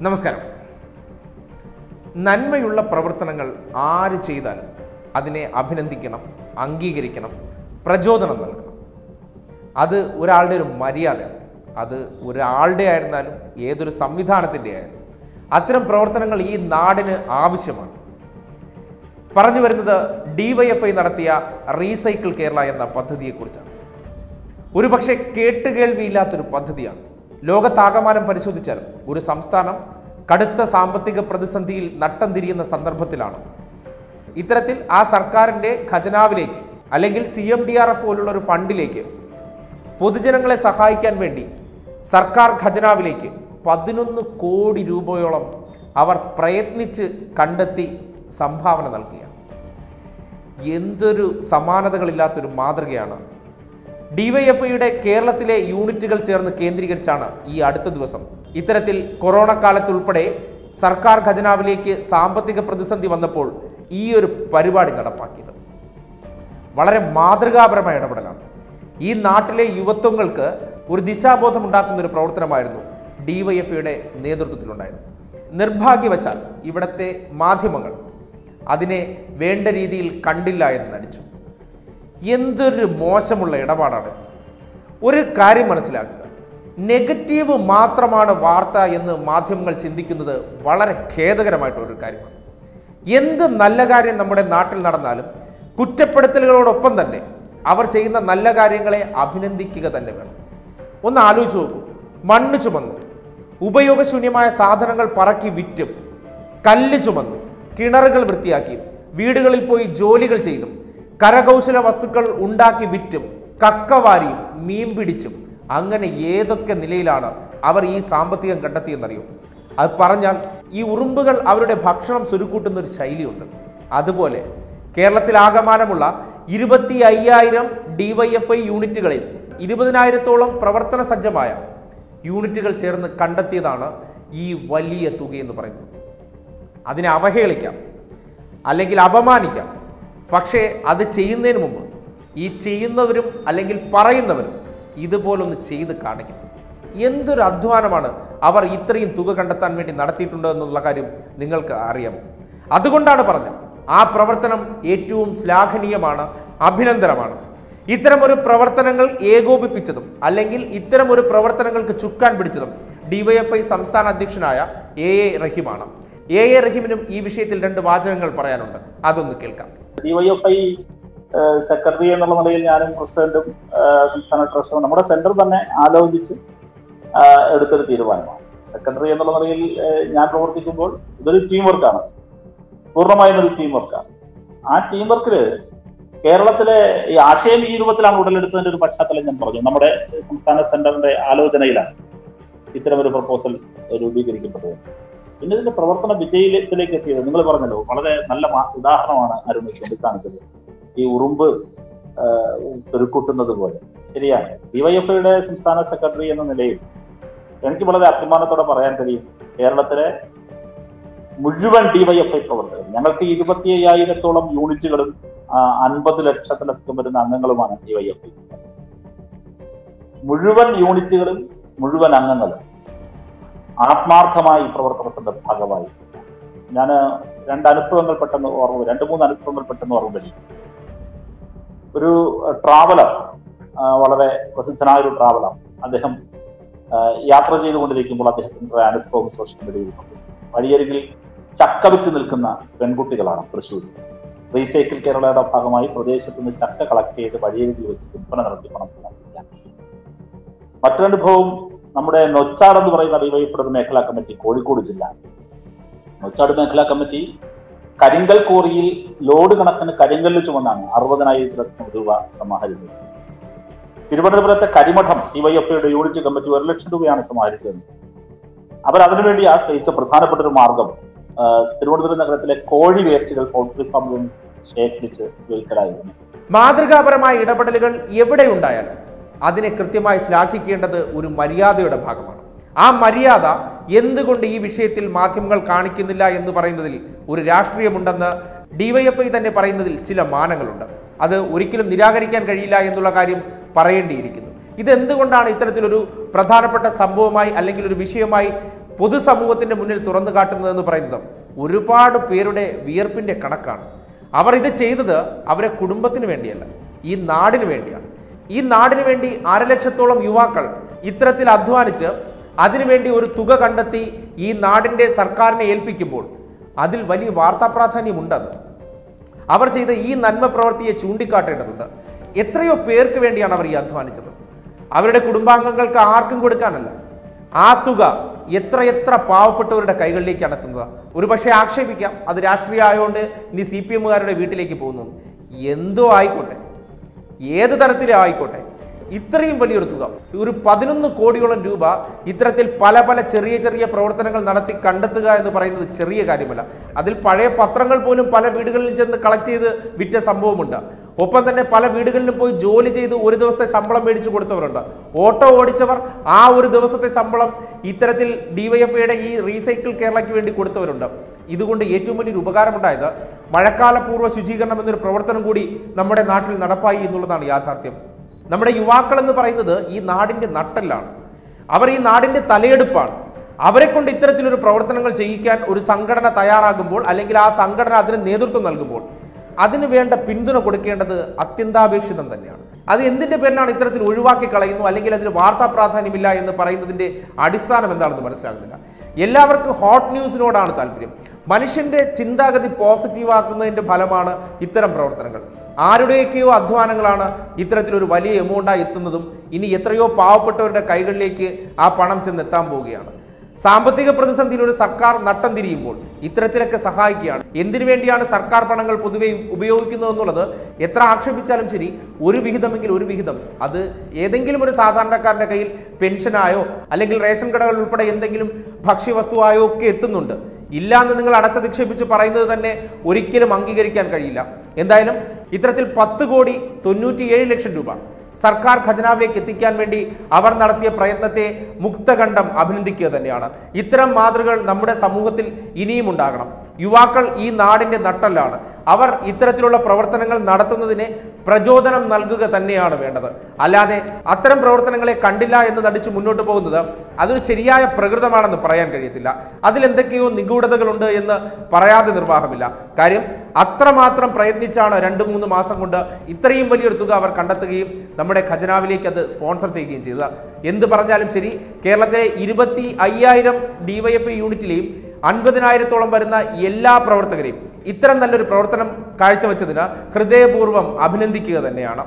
നമസ്കാരം. നന്മയുള്ള പ്രവർത്തനങ്ങൾ ആര് ചെയ്താലും അതിനെ അഭിനന്ദിക്കണം അംഗീകരിക്കണം പ്രചോദനം നൽകണം. അത് ഒരാളുടെ ഒരു മര്യാദയാണ്. അത് ഒരാളുടെ ആയിരുന്നാലും ഏതൊരു സംവിധാനത്തിന്റെ ആയാലും. അത്തരം പ്രവർത്തനങ്ങൾ ഈ നാടിന് ആവശ്യമാണ്. പറഞ്ഞു വരുന്നത് ഡിവൈഎഫ്ഐ നടത്തിയ റീസൈക്കിൾ കേരള എന്ന പദ്ധതിയെക്കുറിച്ചാണ്. ഒരുപക്ഷെ കേട്ടുകേൾവിയില്ലാത്തൊരു പദ്ധതിയാണ്. ലോകത്താകമാനം പരിശോധിച്ചാൽ ഒരു സംസ്ഥാനം കടുത്ത സാമ്പത്തിക പ്രതിസന്ധിയിൽ നട്ടം തിരിയുന്ന സന്ദർഭത്തിലാണ്. ഇത്തരത്തിൽ ആ സർക്കാരിന്റെ ഖജനാവിലേക്ക് അല്ലെങ്കിൽ C M D R F പോലുള്ള ഒരു ഫണ്ടിലേക്ക് പൊതുജനങ്ങളെ സഹായിക്കാൻ വേണ്ടി സർക്കാർ ഖജനാവിലേക്ക് പതിനൊന്ന് കോടി രൂപയോളം അവർ പ്രയത്നിച്ച് കണ്ടെത്തി സംഭാവന നൽകുകയാണ്. എന്തൊരു സമാനതകളില്ലാത്തൊരു മാതൃകയാണ് ഡിവൈഎഫ്ഐയുടെ കേരളത്തിലെ യൂണിറ്റുകൾ ചേർന്ന് കേന്ദ്രീകരിച്ചാണ് ഈ അടുത്ത ദിവസം. ഇത്തരത്തിൽ കൊറോണ കാലത്തുൾപ്പെടെ സർക്കാർ ഖജനാവിലേക്ക് സാമ്പത്തിക പ്രതിസന്ധി വന്നപ്പോൾ ഈ ഒരു പരിപാടി നടപ്പാക്കിയത്. വളരെ മാതൃകാപരമായ ഇടപെടലാണ്. ഈ നാട്ടിലെ യുവത്വങ്ങൾക്ക് ഒരു ദിശാബോധം ഉണ്ടാക്കുന്ന ഒരു പ്രവർത്തനമായിരുന്നു ഡിവൈഎഫ്ഐയുടെ നേതൃത്വത്തിലുണ്ടായത്. നിർഭാഗ്യവശാൽ ഇവിടുത്തെ മാധ്യമങ്ങൾ അതിനെ വേണ്ട രീതിയിൽ കണ്ടില്ല എന്ന് നടിച്ചു. എന്തൊരു മോശമുള്ള ഇടപാടാണ്. ഒരു കാര്യം മനസ്സിലാക്കുക. നെഗറ്റീവ് മാത്രമാണ് വാർത്ത എന്ന് മാധ്യമങ്ങൾ ചിന്തിക്കുന്നത് വളരെ ഖേദകരമായിട്ടുള്ളൊരു കാര്യമാണ്. എന്ത് നല്ല കാര്യം നമ്മുടെ നാട്ടിൽ നടന്നാലും കുറ്റപ്പെടുത്തലുകളോടൊപ്പം തന്നെ അവർ ചെയ്യുന്ന നല്ല കാര്യങ്ങളെ അഭിനന്ദിക്കുക തന്നെ വേണം. ഒന്ന് ആലോചിച്ച് നോക്കൂ. മണ്ണ് ചുമന്നു. ഉപയോഗശൂന്യമായ സാധനങ്ങൾ പറക്കി വിറ്റും. കല്ല് ചുമന്നു. കിണറുകൾ വൃത്തിയാക്കി. വീടുകളിൽ പോയി ജോലികൾ ചെയ്തും. കരകൗശല വസ്തുക്കൾ ഉണ്ടാക്കി വിറ്റും കക്കവാരിയും മീൻ പിടിച്ചും. അങ്ങനെ ഏതൊക്കെ നിലയിലാണ് അവർ ഈ സാമ്പത്തികം കണ്ടെത്തിയെന്നറിയും? അത് പറഞ്ഞാൽ ഈ ഉറുമ്പുകൾ അവരുടെ ഭക്ഷണം സുരുക്കൂട്ടുന്ന ഒരു ശൈലിയുണ്ട്. അതുപോലെ കേരളത്തിൽ ആകമാനമുള്ള ഇരുപത്തി അയ്യായിരം ഡി വൈ എഫ് ഐ യൂണിറ്റുകളിൽ ഇരുപതിനായിരത്തോളം പ്രവർത്തന സജ്ജമായ യൂണിറ്റുകൾ ചേർന്ന് കണ്ടെത്തിയതാണ് ഈ വലിയ തുകയെന്ന് പറയുന്നത്. അതിനെ അവഹേളിക്കാം അല്ലെങ്കിൽ അപമാനിക്കാം. പക്ഷേ അത് ചെയ്യുന്നതിന് മുമ്പ് ഈ ചെയ്യുന്നവരും അല്ലെങ്കിൽ പറയുന്നവരും ഇതുപോലൊന്ന് ചെയ്ത് കാണിക്കും. എന്തൊരു അധ്വാനമാണ് അവർ ഇത്രയും തുക കണ്ടെത്താൻ വേണ്ടി നടത്തിയിട്ടുണ്ട് എന്നുള്ള കാര്യം നിങ്ങൾക്ക് അറിയാം. അതുകൊണ്ടാണ് പറഞ്ഞത് ആ പ്രവർത്തനം ഏറ്റവും ശ്ലാഘനീയമാണ് അഭിനന്ദനമാണ്. ഇത്തരമൊരു പ്രവർത്തനങ്ങൾ ഏകോപിപ്പിച്ചതും അല്ലെങ്കിൽ ഇത്തരമൊരു പ്രവർത്തനങ്ങൾക്ക് ചുക്കാൻ പിടിച്ചതും ഡിവൈഎഫ്ഐ സംസ്ഥാന അധ്യക്ഷനായ എ എ റഹീമാണ്. എ എ റഹീമിനും ഈ വിഷയത്തിൽ രണ്ട് വാചകങ്ങൾ പറയാനുണ്ട്. അതൊന്ന് കേൾക്കാം. ഡിവൈഎഫ്ഐ സെക്രട്ടറി എന്നുള്ള നിലയിൽ ഞാനും പ്രസിഡന്റും സംസ്ഥാന ട്രഷറും നമ്മുടെ സെന്റർ തന്നെ ആലോചിച്ച് എടുത്തൊരു തീരുമാനമാണ്. സെക്രട്ടറി എന്നുള്ള നിലയിൽ ഞാൻ പ്രവർത്തിക്കുമ്പോൾ ഇതൊരു ടീം വർക്കാണ് പൂർണമായും ഒരു ടീം വർക്കാണ് ആ ടീം വർക്കിൽ കേരളത്തിലെ ഈ ആശയം ഈ രൂപത്തിലാണ് ഉടലെടുത്തതിന്റെ ഒരു പശ്ചാത്തലം ഞാൻ പറഞ്ഞു. നമ്മുടെ സംസ്ഥാന സെന്ററിന്റെ ആലോചനയിലാണ് ഇത്തരമൊരു പ്രപ്പോസൽ രൂപീകരിക്കപ്പെട്ടത്. പിന്നെ ഇതിന്റെ പ്രവർത്തന വിജയത്തിലേക്ക് എത്തിയത് നിങ്ങൾ പറഞ്ഞല്ലോ വളരെ നല്ല ഉദാഹരണമാണ് അരുൺ ചൂണ്ടിക്കാണിച്ചത്. ഈ ഉറുമ്പ് സ്വരുക്കൂട്ടുന്നത് പോലെ. ശരിയാണ്. ഡിവൈഎഫ്ഐയുടെ സംസ്ഥാന സെക്രട്ടറി എന്ന നിലയിൽ എനിക്ക് വളരെ അഭിമാനത്തോടെ പറയാൻ കഴിയും. കേരളത്തിലെ മുഴുവൻ ഡിവൈഎഫ്ഐ പ്രവർത്തകർ ഞങ്ങൾക്ക് ഇരുപത്തി അയ്യായിരത്തോളം യൂണിറ്റുകളും അൻപത് ലക്ഷത്തിലധികം വരുന്ന അംഗങ്ങളുമാണ് ഡിവൈഎഫ്ഐ. മുഴുവൻ യൂണിറ്റുകളും മുഴുവൻ അംഗങ്ങളും ആത്മാർത്ഥമായി പ്രവർത്തനത്തിന്റെ ഭാഗമായി. ഞാൻ രണ്ട് അനുഭവങ്ങൾ പെട്ടെന്ന് ഓർമ്മ രണ്ട് മൂന്ന് അനുഭവങ്ങൾ പെട്ടെന്ന് ഓർമ്മ വരും. ഒരു ട്രാവലർ വളരെ പ്രസിദ്ധനായ ഒരു ട്രാവലർ. അദ്ദേഹം യാത്ര ചെയ്തുകൊണ്ടിരിക്കുമ്പോൾ അദ്ദേഹത്തിന്റെ അനുഭവം സോഷ്യൽ മീഡിയയിൽ വഴിയരികിൽ ചക്ക വിറ്റ് നിൽക്കുന്ന പെൺകുട്ടികളാണ് തൃശ്ശൂർ റീസൈക്കിൾ കേരളയുടെ ഭാഗമായി പ്രദേശത്ത് നിന്ന് ചക്ക കളക്ട് ചെയ്ത് വഴിയരികിൽ വെച്ച് വിൽപ്പന നടത്തി പണം മറ്റൊരനുഭവം നമ്മുടെ നൊച്ചാട് എന്ന് പറയുന്ന ഡിവൈപ്പെടുന്ന മേഖലാ കമ്മിറ്റി കോഴിക്കോട് ജില്ല. നൊച്ചാട് മേഖലാ കമ്മിറ്റി കരിങ്കൽ കോറിയിൽ ലോഡ് കണക്കിന് കരിങ്കല്ല് ചുമന്നാണ് അറുപതിനായിരത്തിലധികം രൂപ സമാഹരിച്ചത്. തിരുവനന്തപുരത്തെ കരിമഠം ഡിവൈഎഫ്ഐയുടെ യൂണിറ്റ് കമ്മിറ്റി ഒരു ലക്ഷം രൂപയാണ് സമാഹരിച്ചത്. അവർ അതിനുവേണ്ടി ആശ്രയിച്ച പ്രധാനപ്പെട്ട ഒരു മാർഗം തിരുവനന്തപുരം നഗരത്തിലെ കോഴി വേസ്റ്റുകൾ പോൾട്രി ഫാമിൽ ശേഖരിച്ച് വിൽക്കലായിരുന്നു. മാതൃകാപരമായ ഇടപെടലുകൾ എവിടെ എവിടെയുണ്ടായാലും അതിനെ കൃത്യമായി ശ്ലാഘിക്കേണ്ടത് ഒരു മര്യാദയുടെ ഭാഗമാണ്. ആ മര്യാദ എന്തുകൊണ്ട് ഈ വിഷയത്തിൽ മാധ്യമങ്ങൾ കാണിക്കുന്നില്ല എന്ന് പറയുന്നതിൽ ഒരു രാഷ്ട്രീയമുണ്ടെന്ന് ഡിവൈഎഫ്ഐ തന്നെ പറയുന്നതിൽ ചില മാനങ്ങളുണ്ട്. അത് ഒരിക്കലും നിരാകരിക്കാൻ കഴിയില്ല എന്നുള്ള കാര്യം പറയേണ്ടിയിരിക്കുന്നു. ഇതെന്തുകൊണ്ടാണ് ഇത്തരത്തിലൊരു പ്രധാനപ്പെട്ട സംഭവമായി അല്ലെങ്കിൽ ഒരു വിഷയമായി പൊതുസമൂഹത്തിന്റെ മുന്നിൽ തുറന്നു കാട്ടുന്നതെന്ന് പറയുന്നത് ഒരുപാട് പേരുടെ വിയർപ്പിന്റെ കണക്കാണ്. അവർ ഇത് ചെയ്തത് അവരെ കുടുംബത്തിന് വേണ്ടിയല്ല ഈ നാടിന് വേണ്ടിയാണ്. ഈ നാടിന് വേണ്ടി അരലക്ഷത്തോളം യുവാക്കൾ ഇത്തരത്തിൽ അധ്വാനിച്ച് അതിനുവേണ്ടി ഒരു തുക കണ്ടെത്തി ഈ നാടിന്റെ സർക്കാരിനെ ഏൽപ്പിക്കുമ്പോൾ അതിൽ വലിയ വാർത്താ പ്രാധാന്യമുണ്ടത് അവർ ചെയ്ത ഈ നന്മ പ്രവൃത്തിയെ ചൂണ്ടിക്കാട്ടേണ്ടതുണ്ട്. എത്രയോ പേർക്ക് വേണ്ടിയാണ് അവർ ഈ അധ്വാനിച്ചത്. അവരുടെ കുടുംബാംഗങ്ങൾക്ക് ആർക്കും കൊടുക്കാനല്ല. ആ തുക എത്രയെത്ര പാവപ്പെട്ടവരുടെ കൈകളിലേക്കാണ് എത്തുന്നത് ഒരു പക്ഷേ ആക്ഷേപിക്കാം അത് രാഷ്ട്രീയ ആയതുകൊണ്ട് ഇനി സി പി എമ്മുകാരുടെ വീട്ടിലേക്ക് പോകുന്നു എന്തോ ആയിക്കോട്ടെ. ഏത് തരത്തിലായിക്കോട്ടെ ഇത്രയും വലിയൊരു തുക ഒരു പതിനൊന്ന് കോടിയോളം രൂപ ഇത്തരത്തിൽ പല പല ചെറിയ ചെറിയ പ്രവർത്തനങ്ങൾ നടത്തി കണ്ടെത്തുക എന്ന് പറയുന്നത് ചെറിയ കാര്യമല്ല. അതിൽ പഴയ പത്രങ്ങൾ പോലും പല വീടുകളിൽ ചെന്ന് കളക്ട് ചെയ്ത് വിറ്റ സംഭവമുണ്ട്. ഒപ്പം തന്നെ പല വീടുകളിലും പോയി ജോലി ചെയ്ത് ഒരു ദിവസത്തെ ശമ്പളം മേടിച്ചു കൊടുത്തവരുണ്ട്. ഓട്ടോ ഓടിച്ചവർ ആ ഒരു ദിവസത്തെ ശമ്പളം ഇത്തരത്തിൽ ഡിവൈഎഫ്ഐയുടെ ഈ റീസൈക്കിൾ കേരളയ്ക്ക് വേണ്ടി കൊടുത്തവരുണ്ട്. ഇതുകൊണ്ട് ഏറ്റവും വലിയൊരു ഉപകാരമുണ്ടായത് മഴക്കാലപൂർവ ശുചീകരണം എന്നൊരു പ്രവർത്തനം കൂടി നമ്മുടെ നാട്ടിൽ നടപ്പായി എന്നുള്ളതാണ് യാഥാർത്ഥ്യം. നമ്മുടെ യുവാക്കൾ എന്ന് പറയുന്നത് ഈ നാടിന്റെ നട്ടെല്ലാണ്. അവർ ഈ നാടിന്റെ തലയെടുപ്പാണ്. അവരെ കൊണ്ട് ഇത്തരത്തിലൊരു പ്രവർത്തനങ്ങൾ ചെയ്യിക്കാൻ ഒരു സംഘടന തയ്യാറാകുമ്പോൾ അല്ലെങ്കിൽ ആ സംഘടന അതിന് നേതൃത്വം നൽകുമ്പോൾ അതിന് വേണ്ട പിന്തുണ കൊടുക്കേണ്ടത് അത്യന്താപേക്ഷിതം തന്നെയാണ്. അത് എന്തിന്റെ പേരിലാണ് ഇത്തരത്തിൽ ഒഴിവാക്കി കളയുന്നു? അല്ലെങ്കിൽ അതിന് വാർത്താ പ്രാധാന്യമില്ല എന്ന് പറയുന്നതിന്റെ അടിസ്ഥാനം എന്താണെന്ന് മനസ്സിലാകുന്നില്ല. എല്ലാവർക്കും ഹോട്ട് ന്യൂസിനോടാണ് താല്പര്യം. മനുഷ്യന്റെ ചിന്താഗതി പോസിറ്റീവ് ആക്കുന്നതിന്റെ ഫലമാണ് ഇത്തരം പ്രവർത്തനങ്ങൾ. ആരുടെയൊക്കെയോ അധ്വാനങ്ങളാണ് ഇത്തരത്തിലൊരു വലിയ എമൗണ്ടായി എത്തുന്നതും ഇനി എത്രയോ പാവപ്പെട്ടവരുടെ കൈകളിലേക്ക് ആ പണം ചെന്നെത്താൻ പോവുകയാണ്. സാമ്പത്തിക പ്രതിസന്ധിയിലൂടെ സർക്കാർ നട്ടം തിരിയുമ്പോൾ ഇത്തരത്തിലൊക്കെ സഹായിക്കുകയാണ്. എന്തിനു വേണ്ടിയാണ് സർക്കാർ പണങ്ങൾ പൊതുവെ ഉപയോഗിക്കുന്നത് എന്നുള്ളത് എത്ര ആക്ഷേപിച്ചാലും ശരി ഒരു വിഹിതമെങ്കിൽ ഒരു വിഹിതം. അത് ഏതെങ്കിലും ഒരു സാധാരണക്കാരന്റെ കയ്യിൽ പെൻഷനായോ അല്ലെങ്കിൽ റേഷൻ കടകൾ ഉൾപ്പെടെ എന്തെങ്കിലും ഭക്ഷ്യവസ്തുവായോ ഒക്കെ എത്തുന്നുണ്ട്. ഇല്ലാന്ന് നിങ്ങൾ അടച്ച നിക്ഷേപിച്ച് പറയുന്നത് തന്നെ ഒരിക്കലും അംഗീകരിക്കാൻ കഴിയില്ല. എന്തായാലും ഇത്തരത്തിൽ പത്ത് കോടി തൊണ്ണൂറ്റിയേഴ് ലക്ഷം രൂപ സർക്കാർ ഖജനാവിലേക്ക് എത്തിക്കാൻ വേണ്ടി അവർ നടത്തിയ പ്രയത്നത്തെ മുക്തകണ്ഠം അഭിനന്ദിക്കുക തന്നെയാണ്. ഇത്തരം മാതൃകൾ നമ്മുടെ സമൂഹത്തിൽ ഇനിയും ഉണ്ടാകണം. യുവാക്കൾ ഈ നാടിന്റെ നട്ടല്ലാണ്. അവർ ഇത്തരത്തിലുള്ള പ്രവർത്തനങ്ങൾ നടത്തുന്നതിന് പ്രചോദനം നൽകുക തന്നെയാണ് വേണ്ടത്. അല്ലാതെ അത്തരം പ്രവർത്തനങ്ങളെ കണ്ടില്ല എന്ന് നടിച്ച് മുന്നോട്ട് പോകുന്നത് അതൊരു ശരിയായ പ്രകൃതമാണെന്ന് പറയാൻ കഴിയത്തില്ല. അതിലെന്തൊക്കെയോ നിഗൂഢതകളുണ്ട് എന്ന് പറയാതെ നിർവാഹമില്ല. കാര്യം അത്രമാത്രം പ്രയത്നിച്ചാണ് രണ്ട് മൂന്ന് മാസം കൊണ്ട് ഇത്രയും വലിയൊരു തുക അവർ കണ്ടെത്തുകയും നമ്മുടെ ഖജനാവിലേക്ക് അത് സ്പോൺസർ ചെയ്യുകയും ചെയ്തത്. എന്ത് പറഞ്ഞാലും ശരി കേരളത്തിലെ ഇരുപത്തി അയ്യായിരം ഡിവൈഎഫ്ഐ യൂണിറ്റിലെയും അൻപതിനായിരത്തോളം വരുന്ന എല്ലാ പ്രവർത്തകരെയും ഇത്തരം നല്ലൊരു പ്രവർത്തനം കാഴ്ചവെച്ചതിന് ഹൃദയപൂർവം അഭിനന്ദിക്കുക തന്നെയാണ്.